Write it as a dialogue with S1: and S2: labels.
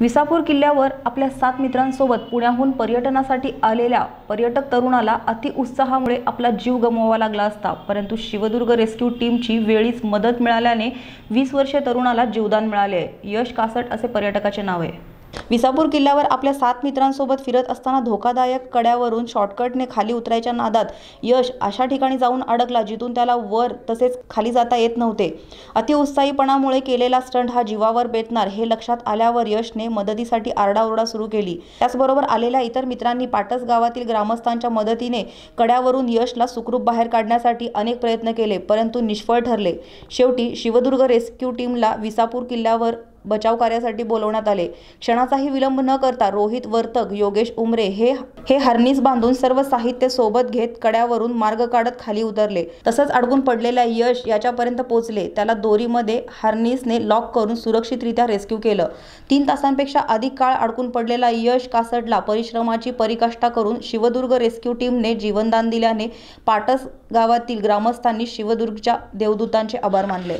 S1: विसापूर किल्ल्यावर आपल्या सात मित्रांसोबत पुण्याहून पर्यटनासाठी आलेल्या पर्यटक तरुणाला अतिउत्साहामुळे आपला जीव गमवावा लागला असता. परंतु शिवदुर्ग रेस्क्यू टीमची वेळीच मदत मिळाल्याने वीस वर्षीय तरुणाला जीवदान मिळाले. आहे यश कासट असे पर्यटकाचे नाव आहे. विसापूर किल्ल्यावर आपल्या सात मित्रांसोबत फिरत असताना धोकादायक कड्यावरून शॉर्टकटने खाली उतरायच्या नादात यश अशा ठिकाणी जाऊन अडकला जिथून त्याला वर तसेच खाली जाता येत नव्हते. अतिउत्साहीपणामुळे केलेला स्टंट हा जीवावर बेतणार हे लक्षात आल्यावर यशने मदतीसाठी आरडाओरडा सुरू केली. त्याचबरोबर आलेल्या इतर मित्रांनी पाटस गावातील ग्रामस्थांच्या मदतीने कड्यावरून यशला सुखरूप बाहेर काढण्यासाठी अनेक प्रयत्न केले परंतु निष्फळ ठरले. शेवटी शिवदुर्ग रेस्क्यू टीमला विसापूर किल्ल्यावर बचाव कार्यासाठी बोलवण्यात आले. क्षणाचाही विलंब न करता रोहित वर्तक योगेश उमरे हे हे हार्निस बांधून सर्व साहित्य सोबत घेत कड्यावरून मार्ग काढत खाली उतरले. तसंच अडकून पडलेल्या यश याच्यापर्यंत पोहोचले त्याला दोरीमध्ये हार्निसने लॉक करून सुरक्षितरित्या रेस्क्यू केलं. तीन तासांपेक्षा अधिक काळ अडकून पडलेला यश कासडला परिश्रमाची परिकाष्ठा करून शिवदुर्ग रेस्क्यू टीमने जीवनदान दिल्याने पाटस गावातील ग्रामस्थांनी शिवदुर्गच्या देवदूतांचे आभार मानले.